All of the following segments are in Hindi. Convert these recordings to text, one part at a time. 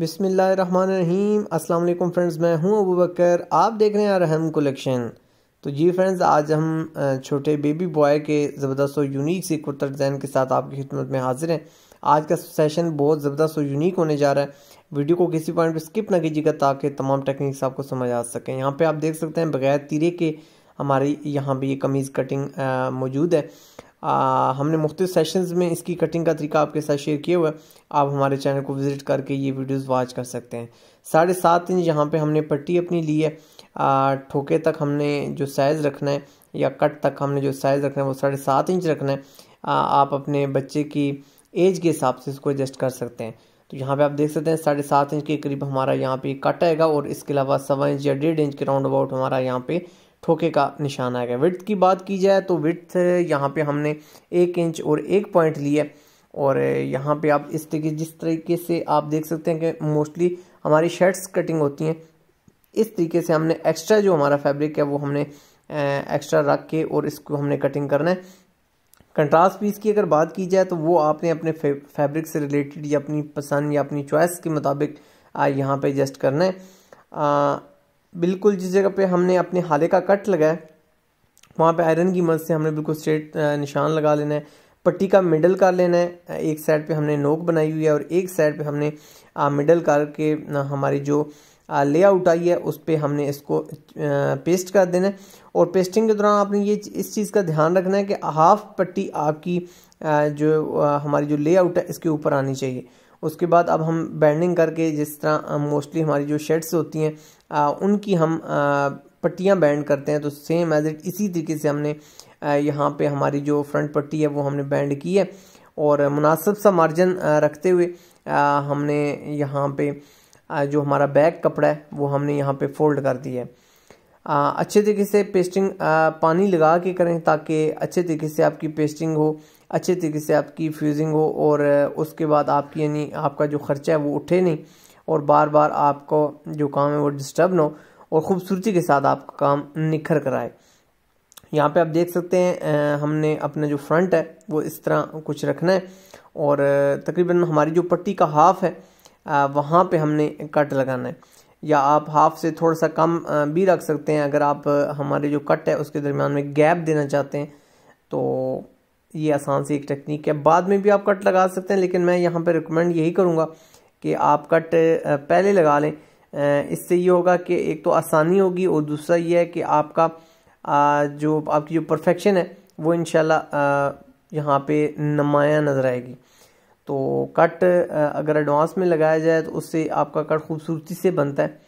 बिसमीम अस्सलाम फ्रेंड्स, मैं हूँ अबू बकर। आप देख रहे हैं रहम कलेक्शन। तो जी फ्रेंड्स, आज हम छोटे बेबी बॉय के ज़बरदस्त और यूनिक से कुर्ता डिज़ाइन के साथ आपकी खिदमत में हाजिर हैं। आज का सेशन बहुत ज़बरदस्त और यूनिक होने जा रहा है। वीडियो को किसी पॉइंट पर स्किप ना कीजिएगा ताकि तमाम टेक्निक्स आपको समझ आ सकें। यहाँ पर आप देख सकते हैं, बगैर तीरे के हमारी यहाँ पर ये कमीज़ कटिंग मौजूद है। आ, हमने मुख्त सेशंस में इसकी कटिंग का तरीका आपके साथ शेयर किया हुआ है। आप हमारे चैनल को विज़िट करके ये वीडियोस वॉच कर सकते हैं। साढ़े सात इंच यहाँ पे हमने पट्टी अपनी ली है। ठोके तक हमने जो साइज़ रखना है या कट तक हमने जो साइज़ रखना है वो साढ़े सात इंच रखना है। आ, आप अपने बच्चे की एज के हिसाब से इसको एडजस्ट कर सकते हैं। तो यहाँ पे आप देख सकते हैं साढ़े सात इंच के करीब हमारा यहाँ पे कट आएगा और इसके अलावा सवा इंच या डेढ़ इंच के राउंड अबाउट हमारा यहाँ पे ठोके का निशान आएगा विथ की बात की जाए तो विथ यहाँ पे हमने एक इंच और एक पॉइंट लिया और यहाँ पे आप इस तरीके, जिस तरीके से आप देख सकते हैं कि मोस्टली हमारी शर्ट्स कटिंग होती हैं, इस तरीके से हमने एक्स्ट्रा जो हमारा फैब्रिक है वो हमने एक्स्ट्रा रख के और इसको हमने कटिंग करना है। कंट्रास्ट पीस की अगर बात की जाए तो वो आपने अपने फैब्रिक से रिलेटेड या अपनी पसंद या अपनी चॉइस के मुताबिक यहाँ पे एडजस्ट करना है। बिल्कुल जिस जगह पे हमने अपने हाले का कट लगाया, वहाँ पे आयरन की मदद से हमने बिल्कुल स्ट्रेट निशान लगा लेना है। पट्टी का मिडल कर लेना है। एक साइड पे हमने नोक बनाई हुई है और एक साइड पे हमने मिडल करके हमारी जो लेआउट आई है, उस पर हमने इसको पेस्ट कर देना है। और पेस्टिंग के दौरान आपने ये इस चीज़ का ध्यान रखना है कि हाफ़ पट्टी आपकी जो हमारी जो लेआउट है, इसके ऊपर आनी चाहिए। उसके बाद अब हम बैंडिंग करके जिस तरह मोस्टली हमारी जो शेड्स होती हैं आ, उनकी हम पट्टियाँ बैंड करते हैं तो सेम एज इट इसी तरीके से हमने यहाँ पे हमारी जो फ्रंट पट्टी है वो हमने बैंड की है। और मुनासिब सा मार्जिन रखते हुए हमने यहाँ पे जो हमारा बैक कपड़ा है वो हमने यहाँ पे फोल्ड कर दिया है। अच्छे तरीके से पेस्टिंग पानी लगा के करें ताकि अच्छे तरीके से आपकी पेस्टिंग हो अच्छे तरीके से आपकी फ्यूजिंग हो और उसके बाद आपकी यानी आपका जो ख़र्चा है वो उठे नहीं। और बार बार आपको जो काम है वो डिस्टर्ब ना हो और ख़ूबसूरती के साथ आपका काम निखर कर आए। यहाँ पे आप देख सकते हैं हमने अपना जो फ्रंट है, वो इस तरह कुछ रखना है और तकरीबन हमारी जो पट्टी का हाफ़ है वहाँ पे हमने कट लगाना है। या आप हाफ़ से थोड़ा सा कम भी रख सकते हैं, अगर आप हमारे जो कट है, उसके दरमियान में गैप देना चाहते हैं तो ये आसान सी एक टेक्निक है। बाद में भी आप कट लगा सकते हैं, लेकिन मैं यहाँ पर रिकमेंड यही करूँगा कि आप कट पहले लगा लें। इससे ये होगा कि एक तो आसानी होगी और दूसरा ये है कि आपका जो आपकी जो परफेक्शन है वो इनशाला यहाँ पे नमाया नज़र आएगी। तो कट अगर एडवांस में लगाया जाए तो उससे आपका कट खूबसूरती से बनता है।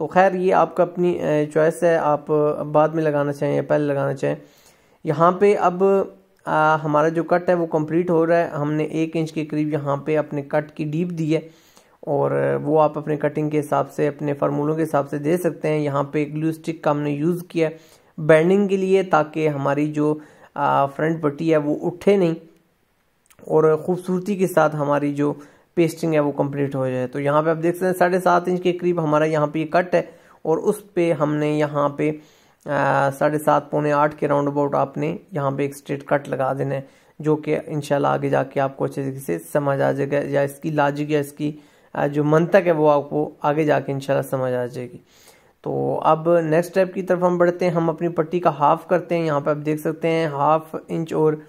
तो खैर ये आपका अपनी चॉइस है। आप बाद में लगाना चाहें या पहले लगाना चाहें। यहाँ पे अब आ, हमारा जो कट है वो कंप्लीट हो रहा है। हमने एक इंच के करीब यहाँ पे अपने कट की डीप दी है। और वो आप अपने कटिंग के हिसाब से, अपने फार्मूलों के हिसाब से दे सकते हैं। यहाँ पे ग्लू स्टिक का हमने यूज़ किया बैंडिंग के लिए ताकि हमारी जो फ्रंट पट्टी है वो उठे नहीं और ख़ूबसूरती के साथ हमारी जो पेस्टिंग है वो कंप्लीट हो जाए। तो यहाँ पे आप देख सकते हैं साढ़े सात इंच के करीब हमारा यहाँ पे ये कट है और उस पे हमने यहाँ पे साढ़े सात, पौने आठ के राउंड अबाउट आपने यहाँ पे एक स्ट्रेट कट लगा देना है, जो कि इनशाला आगे जाके आपको अच्छे तरीके से समझ आ जाएगा या इसकी लाजिक या इसकी जो मंतक है वो आपको आगे जाके इनशाला समझ आ जाएगी। तो अब नेक्स्ट स्टेप की तरफ़ हम बढ़ते हैं, हम अपनी पट्टी का हाफ़ करते हैं। यहाँ पर आप देख सकते हैं हाफ़ इंच और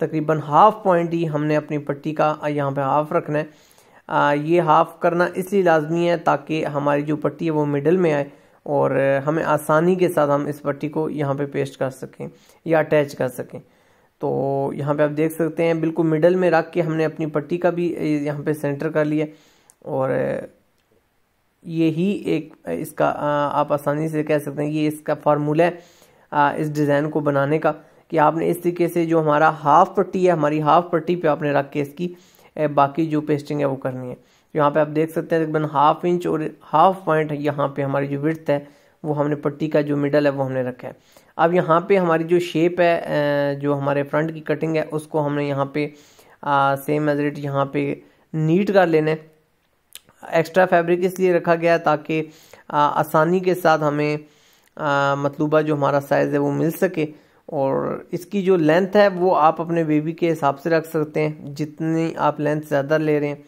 तकरीबन हाफ़ पॉइंट ही हमने अपनी पट्टी का यहाँ पे हाफ़ रखना है। ये हाफ़ करना इसलिए लाजमी है ताकि हमारी जो पट्टी है वो मिडल में आए और हमें आसानी के साथ हम इस पट्टी को यहाँ पे पेस्ट कर सकें या अटैच कर सकें। तो यहाँ पे आप देख सकते हैं, बिल्कुल मिडल में रख के हमने अपनी पट्टी का भी यहाँ पे सेंटर कर लिया। और ये ही एक इसका आप आसानी से कह सकते हैं ये इसका फार्मूला है इस डिज़ाइन को बनाने का कि आपने इस तरीके से जो हमारा हाफ़ पट्टी है, हमारी हाफ़ पट्टी पे आपने रख के इसकी बाकी जो पेस्टिंग है वो करनी है। यहाँ पे आप देख सकते हैं तकरीबन हाफ़ इंच और हाफ़ पॉइंट यहाँ पे हमारी जो विर्थ है, वो हमने पट्टी का जो मिडल है वो हमने रखा है। अब यहाँ पे हमारी जो शेप है जो हमारे फ्रंट की कटिंग है, उसको हमने यहाँ पे सेम एज इट यहाँ पे नीट कर लेना है। एक्स्ट्रा फैब्रिक इसलिए रखा गया ताकि आसानी के साथ हमें मतलूबा जो हमारा साइज़ है वो मिल सके। और इसकी जो लेंथ है वो आप अपने बेबी के हिसाब से रख सकते हैं, जितनी आप लेंथ ज़्यादा ले रहे हैं।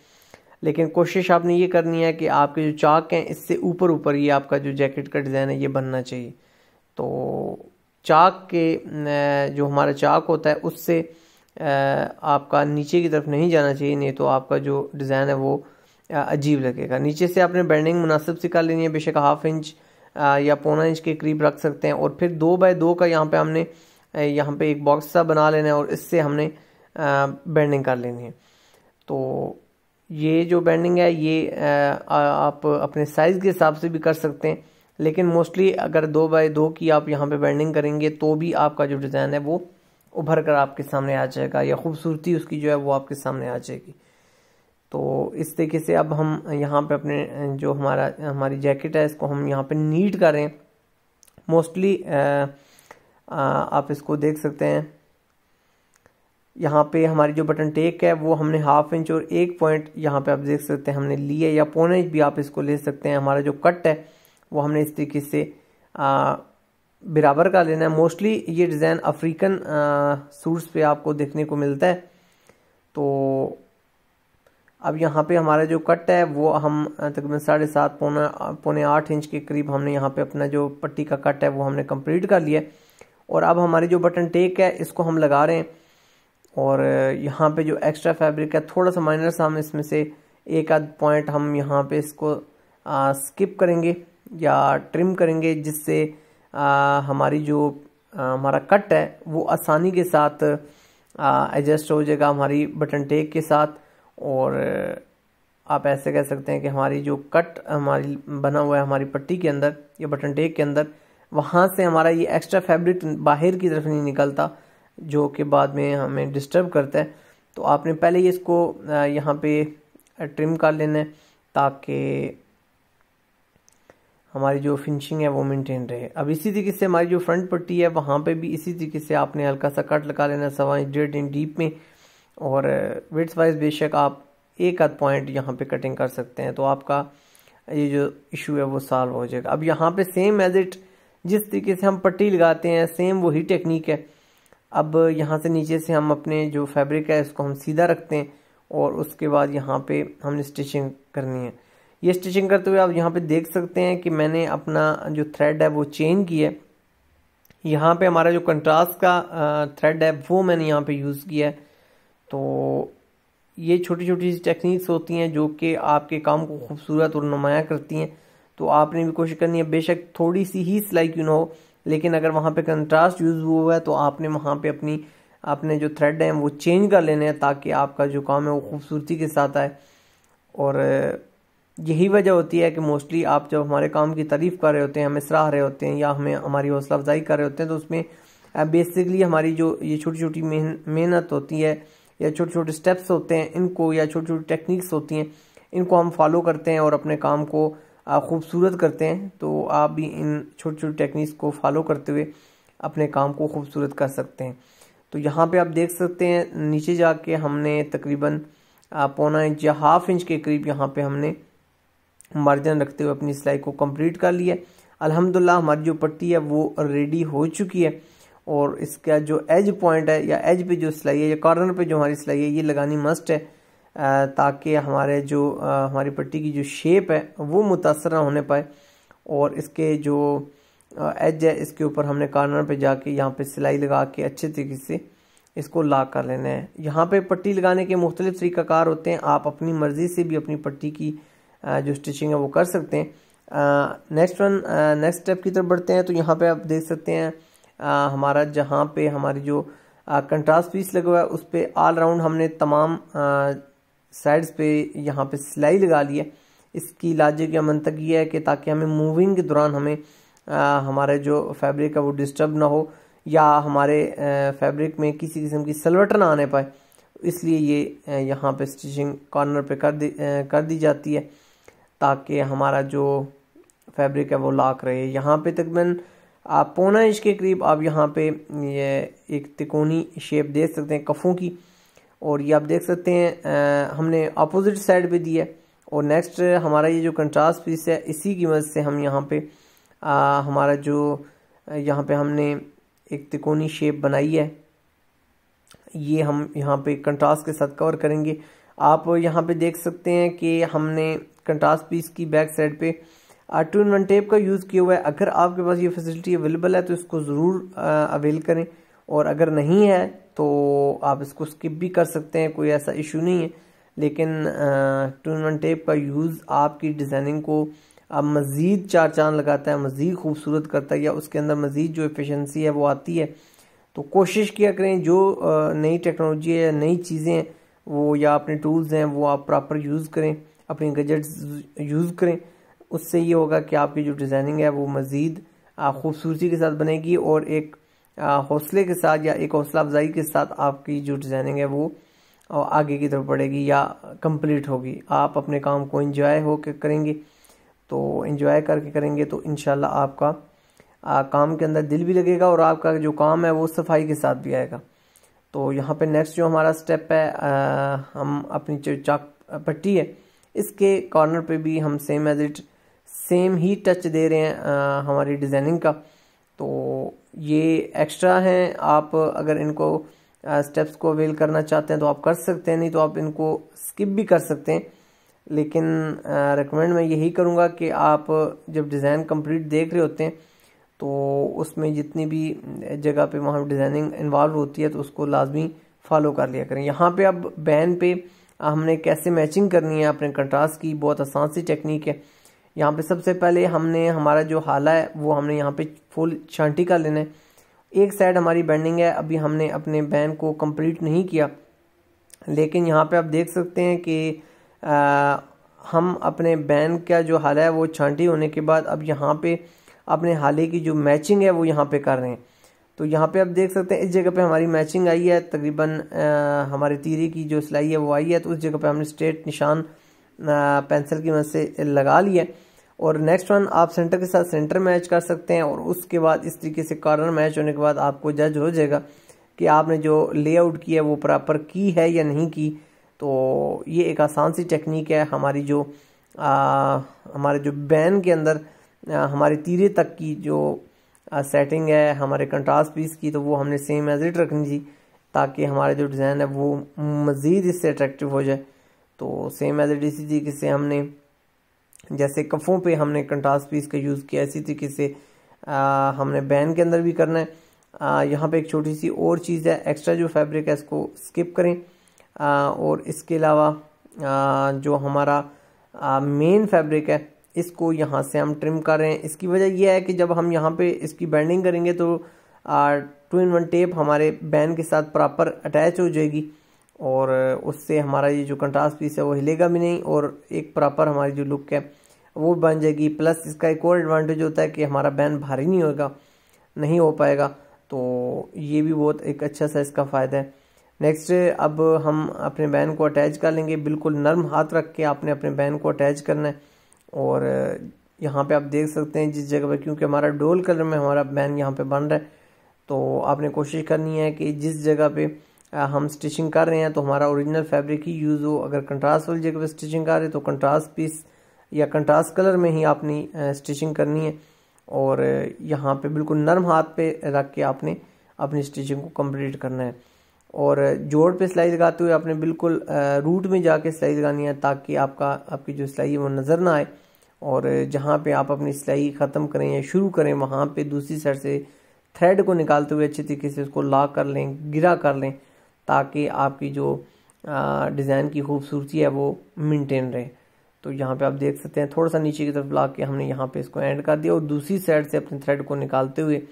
लेकिन कोशिश आपने ये करनी है कि आपके जो चाक हैं, इससे ऊपर ऊपर ये आपका जो जैकेट का डिज़ाइन है, ये बनना चाहिए। तो चाक के जो हमारा चाक होता है, उससे आपका नीचे की तरफ़ नहीं जाना चाहिए, नहीं तो आपका जो डिज़ाइन है वो अजीब लगेगा। नीचे से आपने बैंडिंग मुनासिब सी कर लेनी है, बेशक हाफ़ इंच या पौना इंच के करीब रख सकते हैं। और फिर दो बाय दो का यहाँ पे हमने यहाँ पे एक बॉक्स सा बना लेना है और इससे हमने बैंडिंग कर लेनी है। तो ये जो बैंडिंग है, ये आप अपने साइज़ के हिसाब से भी कर सकते हैं। लेकिन मोस्टली अगर दो बाय दो की आप यहाँ पे बेंडिंग करेंगे तो भी आपका जो डिज़ाइन है, वो उभर कर आपके सामने आ जाएगा, या खूबसूरती उसकी जो है, वो आपके सामने आ जाएगी। तो इस तरीके से अब हम यहाँ पे अपने, जो हमारा, हमारी जैकेट है, इसको हम यहाँ पे नीट करें। मोस्टली आप इसको देख सकते हैं। यहाँ पे हमारी जो बटन टेक है, वो हमने हाफ़ इंच और एक पॉइंट यहाँ पे आप देख सकते हैं, हमने लिए या पौने इंच भी आप इसको ले सकते हैं। हमारा जो कट है, वो हमने इस तरीके से बराबर का लेना है। मोस्टली ये डिज़ाइन अफ्रीकन सूट्स पे आपको देखने को मिलता है। तो अब यहाँ पे हमारा जो कट है वो हम तकरीबन साढ़े सात पौना पौने आठ इंच के करीब हमने यहाँ पे अपना जो पट्टी का कट है वो हमने कंप्लीट कर लिया और अब हमारी जो बटन टेक है इसको हम लगा रहे हैं। और यहाँ पे जो एक्स्ट्रा फैब्रिक है थोड़ा सा माइनर सा हम इसमें से एक आध पॉइंट हम यहाँ पे इसको आ, स्किप करेंगे या ट्रिम करेंगे जिससे हमारी जो आ, हमारा कट है वो आसानी के साथ एडजस्ट हो जाएगा हमारी बटन टेक के साथ। और आप ऐसे कह सकते हैं कि हमारी जो कट, हमारी बना हुआ है, हमारी पट्टी के अंदर, या बटन टेक के अंदर, वहाँ से हमारा ये एक्स्ट्रा फैब्रिक बाहर की तरफ़ नहीं निकलता, जो कि बाद में हमें डिस्टर्ब करता है। तो आपने पहले ही इसको यहाँ पे ट्रिम कर लेना है, ताकि हमारी जो फिनिशिंग है वो मेंटेन रहे। अब इसी तरीके से हमारी जो फ्रंट पट्टी है, वहाँ पे भी इसी तरीके से आपने हल्का सा कट लगा लेना सवा इंच, डेढ़ इंच डीप में। और वेट्स वाइज बेशक आप एक आध पॉइंट यहाँ पे कटिंग कर सकते हैं तो आपका ये जो इशू है वो सॉल्व हो जाएगा। अब यहाँ पे सेम एज इट जिस तरीके से हम पट्टी लगाते हैं सेम वही टेक्निक है। अब यहाँ से नीचे से हम अपने जो फैब्रिक है, इसको हम सीधा रखते हैं और उसके बाद यहाँ पे हमने स्टिचिंग करनी है। ये स्टिचिंग करते हुए आप यहाँ पे देख सकते हैं कि मैंने अपना जो थ्रेड है वो चेंज किया है। यहाँ पे हमारा जो कंट्रास्ट का थ्रेड है, वो मैंने यहाँ पे यूज़ किया है। तो ये छोटी छोटी सी टेक्निक्स होती हैं जो कि आपके काम को खूबसूरत और नुमाया करती हैं। तो आपने भी कोशिश करनी है, बेशक थोड़ी सी ही सिलाई क्यों ना हो, लेकिन अगर वहाँ पे कंट्रास्ट यूज़ हुआ है तो आपने वहाँ पे अपनी अपने जो थ्रेड हैं, वो चेंज कर लेने हैं ताकि आपका जो काम है वो खूबसूरती के साथ आए। और, यही वजह होती है कि मोस्टली आप जब हमारे काम की तारीफ़ कर रहे होते हैं, हमें सराह रहे होते हैं या हमें हमारी हौसला अफजाई कर रहे होते हैं तो उसमें बेसिकली हमारी जो ये छोटी छोटी मेहनत होती है या छोटे छोटे स्टेप्स होते हैं, इनको या छोटी छोटी टेक्निक्स होती हैं, इनको हम फॉलो करते हैं और अपने काम को खूबसूरत करते हैं तो आप भी इन छोटी छोटी टेक्निक्स को फॉलो करते हुए अपने काम को खूबसूरत कर सकते हैं। तो यहाँ पे आप देख सकते हैं, नीचे जाके हमने तकरीबन पौना इंच या हाफ़ इंच के करीब यहाँ पे हमने मार्जिन रखते हुए अपनी सिलाई को कंप्लीट कर लिया अल्हम्दुलिल्लाह हमारी जो पट्टी है वो रेडी हो चुकी है। और इसका जो एज पॉइंट है या एज पे जो सिलाई है या कॉर्नर पे जो हमारी सिलाई है, ये लगानी मस्ट है ताकि हमारे जो हमारी पट्टी की जो शेप है, वो मुतासर ना होने पाए। और इसके जो एज है, इसके ऊपर हमने कॉर्नर पे जाके यहाँ पे सिलाई लगा के अच्छे तरीके से इसको ला कर लेना है। यहाँ पे पट्टी लगाने के मुख्तलिफ़ तरीक़ाकार होते हैं। आप अपनी मर्ज़ी से भी अपनी पट्टी की जो स्टिचिंग है, वो कर सकते हैं। नेक्स्ट वन नेक्स्ट स्टेप की तरफ़ बढ़ते हैं तो यहाँ पे आप देख सकते हैं आ, हमारा जहाँ पे हमारी जो कंट्रास्ट पीस लगा हुआ है उस पर ऑल राउंड हमने तमाम साइड्स पे यहाँ पे सिलाई लगा ली है। इसकी लाजिक या मंतक ये है कि ताकि हमें मूविंग के दौरान हमें आ, हमारे जो फैब्रिक है वो डिस्टर्ब ना हो या हमारे फैब्रिक में किसी किस्म की सलवट ना आने पाए। इसलिए ये यहाँ पे स्टिचिंग कॉर्नर पे कर दी कर दी जाती है ताकि हमारा जो फैब्रिक है वो लाक रहे। यहाँ पे तकरीबन आप पौना इंच के करीब आप यहाँ पे ये एक तिकोनी शेप देख सकते हैं कफ़ों की और ये आप देख सकते हैं आ, हमने अपोजिट साइड पे दिया और नेक्स्ट हमारा ये जो कंट्रास्ट पीस है इसी की मदद से हम यहाँ पे आ, हमारा जो यहाँ पे हमने एक तिकोनी शेप बनाई है ये हम यहाँ पे कंट्रास्ट के साथ कवर करेंगे। आप यहाँ पे देख सकते हैं कि हमने कंट्रास्ट पीस की बैक साइड पे टू इन वन टेप का यूज़ किया हुआ है। अगर आपके पास ये फैसिलिटी अवेलेबल है तो इसको ज़रूर अवेल करें। और अगर नहीं है तो आप इसको स्किप भी कर सकते हैं, कोई ऐसा इशू नहीं है। लेकिन टू इन वन टेप का यूज़ आपकी डिज़ाइनिंग को अब मज़ीद चार चाँद लगाता है, मज़ीद खूबसूरत करता है, या उसके अंदर मज़ीद जो एफिशिएंसी है, वो आती है। तो कोशिश किया करें, जो नई टेक्नोलॉजी है नई चीज़ें वो या अपने टूल्स हैं, वो आप प्रॉपर यूज़ करें, अपने गजेट्स यूज़ करें। उससे ये होगा कि आपकी जो डिज़ाइनिंग है वो मज़ीद खूबसूरती के साथ बनेगी और एक हौसले के साथ या एक हौसला अफजाई के साथ आपकी जो डिज़ाइनिंग है वो आगे की तरफ़ बढ़ेगी या कंप्लीट होगी। आप अपने काम को इंजॉय हो के करेंगे तो इंजॉय करके करेंगे तो इन आपका आ, काम के अंदर दिल भी लगेगा और आपका जो काम है वो सफ़ाई के साथ भी आएगा। तो यहाँ पे नेक्स्ट जो हमारा स्टेप है आ, हम अपनी चाक पट्टी है इसके कॉर्नर पे भी हम सेम एज इट सेम ही टच दे रहे हैं हमारी डिज़ाइनिंग का। तो ये एक्स्ट्रा हैं, आप अगर इनको स्टेप्स को अवेल करना चाहते हैं तो आप कर सकते हैं, नहीं तो आप इनको स्किप भी कर सकते हैं। लेकिन रिकमेंड मैं यही करूँगा कि आप जब डिज़ाइन कंप्लीट देख रहे होते हैं तो उसमें जितनी भी जगह पे वहाँ डिज़ाइनिंग इन्वॉल्व होती है तो उसको लाजमी फॉलो कर लिया करें। यहाँ पे अब बैन पे हमने कैसे मैचिंग करनी है अपने कंट्रास्ट की, बहुत आसान सी टेक्निक है। यहाँ पे सबसे पहले हमने हमारा जो हाला है वो हमने यहाँ पे फुल छांटी का लेना है। एक साइड हमारी बैंडिंग है अभी हमने अपने बैन को कंप्लीट नहीं किया। लेकिन यहाँ पे आप देख सकते हैं कि आ, हम अपने बैन का जो हाला है वो छांटी होने के बाद अब यहाँ पे अपने हाले की जो मैचिंग है वो यहाँ पे कर रहे हैं। तो यहाँ पे आप देख सकते हैं इस जगह पे हमारी मैचिंग आई है तकरीबन हमारे तीरे की जो सिलाई है वो आई है तो उस जगह पे हमने स्ट्रेट निशान पेंसिल की मदद से लगा लिया और नेक्स्ट वन आप सेंटर के साथ सेंटर मैच कर सकते हैं और उसके बाद इस तरीके से कॉर्नर मैच होने के बाद आपको जज हो जाएगा कि आपने जो लेआउट की है वो प्रॉपर की है या नहीं की। तो ये एक आसान सी टेक्निक है हमारी जो आ, हमारे जो बैन के अंदर आ, हमारे तीरे तक की जो आ, सेटिंग है हमारे कंट्रास्ट पीस की तो वो हमने सेम एज इट रखनी थी ताकि हमारे जो डिज़ाइन है वो मज़ीद इससे अट्रैक्टिव हो जाए। तो सेम एज इट इसी तरीके से हमने जैसे कफ़ों पे हमने कंट्रास्ट पीस का यूज़ किया इसी तरीके से आ, हमने बैन के अंदर भी करना है। यहाँ पे एक छोटी सी और चीज़ है एक्स्ट्रा जो फैब्रिक है इसको स्किप करें। आ, और इसके अलावा जो हमारा मेन फैब्रिक है इसको यहाँ से हम ट्रिम कर रहे हैं। इसकी वजह यह है कि जब हम यहाँ पे इसकी बैंडिंग करेंगे तो टू इन वन टेप हमारे बैन के साथ प्रॉपर अटैच हो जाएगी। और उससे हमारा ये जो कंट्रास्ट पीस है वो हिलेगा भी नहीं और एक प्रॉपर हमारी जो लुक है, वो बन जाएगी। प्लस इसका एक और एडवांटेज होता है कि हमारा बैन भारी नहीं होगा नहीं हो पाएगा। तो ये भी बहुत एक अच्छा सा इसका फ़ायदा है। नेक्स्ट अब हम अपने बैन को अटैच कर लेंगे। बिल्कुल नर्म हाथ रख के आपने अपने बैन को अटैच करना है। और यहाँ पे आप देख सकते हैं जिस जगह पे, क्योंकि हमारा डोल कलर में हमारा बैन यहाँ पे बन रहा है तो आपने कोशिश करनी है कि जिस जगह पे हम स्टिचिंग कर रहे हैं तो हमारा ओरिजिनल फैब्रिक ही यूज़ हो। अगर कंट्रास्ट वाली जगह पर स्टिचिंग कर रहे हैं तो कंट्रास्ट पीस या कंट्रास्ट कलर में ही आपने स्टिचिंग करनी है। और यहाँ पे बिल्कुल नरम हाथ पे रख के आपने अपनी स्टिचिंग को कंप्लीट करना है। और जोड़ पे सिलाई लगाते हुए आपने बिल्कुल रूट में जाके सिलाई लगानी है, ताकि आपका, आपकी जो सिलाई है वो नज़र ना आए। और जहाँ पे आप अपनी सिलाई ख़त्म करें या शुरू करें, वहाँ पे दूसरी साइड से थ्रेड को निकालते हुए अच्छे तरीके से उसको ला कर लें, गिरा कर लें। ताकि आपकी जो डिज़ाइन की खूबसूरती है वो मेंटेन रहे। तो यहाँ पे आप देख सकते हैं, थोड़ा सा नीचे की तरफ़ ला के हमने यहाँ पे इसको एंड कर दिया और दूसरी साइड से अपने थ्रेड को निकालते हुए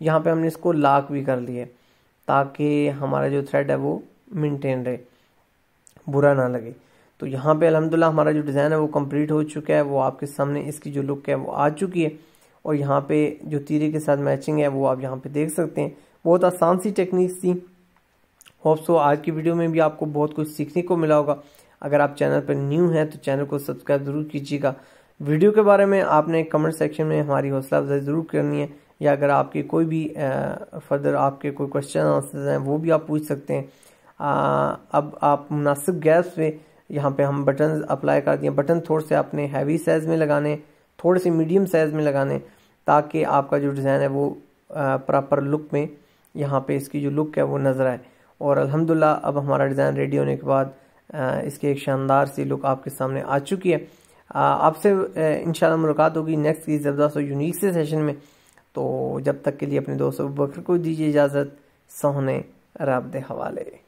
यहाँ पे हमने इसको लाक भी कर लिया ताकि हमारा जो थ्रेड है वो मेंटेन रहे, बुरा ना लगे। तो यहाँ पे अलहमदिल्ला हमारा जो डिज़ाइन है वो कंप्लीट हो चुका है, वो आपके सामने इसकी जो लुक है वो आ चुकी है और यहाँ पे जो तीरे के साथ मैचिंग है वो आप यहाँ पे देख सकते हैं। बहुत आसान सी टेक्निक्स थी होप सो आज की वीडियो में भी आपको बहुत कुछ सीखने को मिला होगा। अगर आप चैनल पर न्यू हैं तो चैनल को सब्सक्राइब ज़रूर कीजिएगा। वीडियो के बारे में आपने कमेंट सेक्शन में हमारी हौसला अफजाई ज़रूर करनी है या अगर आपके कोई भी फर्दर आपके कोई क्वेश्चन आंसर हैं वो भी आप पूछ सकते हैं। आ, अब आप मुनासिब गैस पे यहाँ पे हम बटन अप्लाई कर दिए। बटन थोड़े से आपने हैवी साइज़ में लगाने थोड़े से मीडियम साइज़ में लगाने ताकि आपका जो डिज़ाइन है वो प्रॉपर लुक में यहाँ पे इसकी जो लुक है वो नज़र आए। और अल्हम्दुलिल्लाह अब हमारा डिज़ाइन रेडी होने के बाद इसकी एक शानदार सी लुक आपके सामने आ चुकी है। आपसे इन मुलाकात होगी नेक्स्ट की ज़बरदस्त और यूनिक से सेशन में। तो जब तक के लिए अपने दोस्तों बकर को दीजिए इजाज़त, सोहने रब हवाले।